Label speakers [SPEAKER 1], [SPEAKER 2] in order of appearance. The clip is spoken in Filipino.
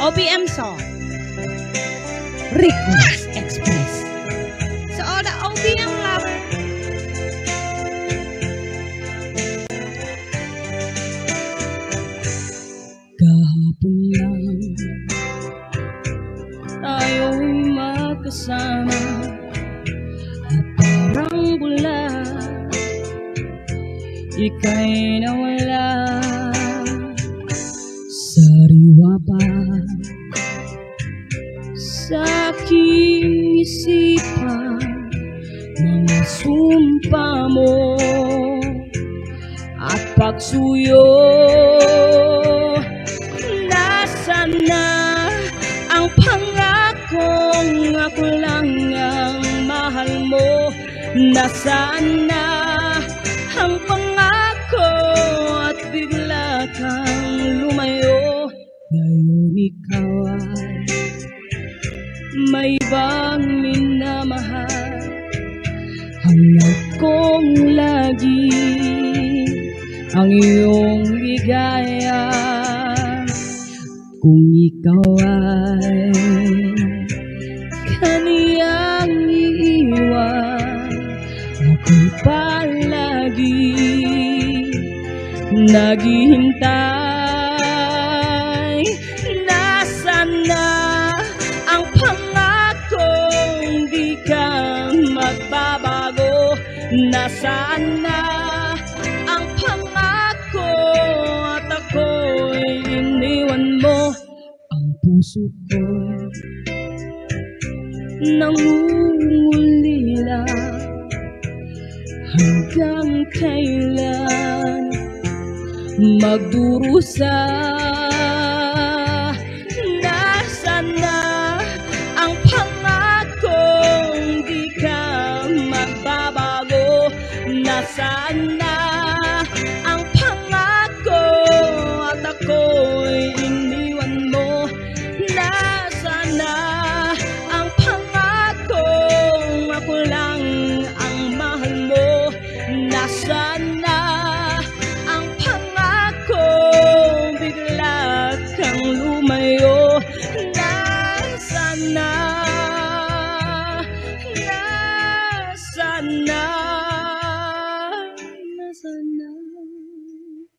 [SPEAKER 1] OPM song.
[SPEAKER 2] Request Express.
[SPEAKER 1] So all the OPM lovers,
[SPEAKER 2] Kahapon lang tayo'y magkasama. At parang bula Ika'y nawala Pa Sa aking isipan Mga sumpa mo At pagsuyo Nasaan na ang pangakong ako lang ang mahal mo? Nasaan na ang pangako Ngayon ikaw ay may ibang minamahal? Hanap kong lagi ang iyong ligaya kung ikaw ay kaniyang iiwan ako'y palagi naghihintay Nasaan na ang pangako at ako'y iniwan mo? Ang puso ko nangungulila Hanggang kailan magdurusa? Nasaan na Na ang pangako At ako'y iniwan mo? Nasaan na ang pangako Ako lang ang mahal mo? Nasaan na ang pangako Bigla kang lumayo? Nasaan na Nasaan na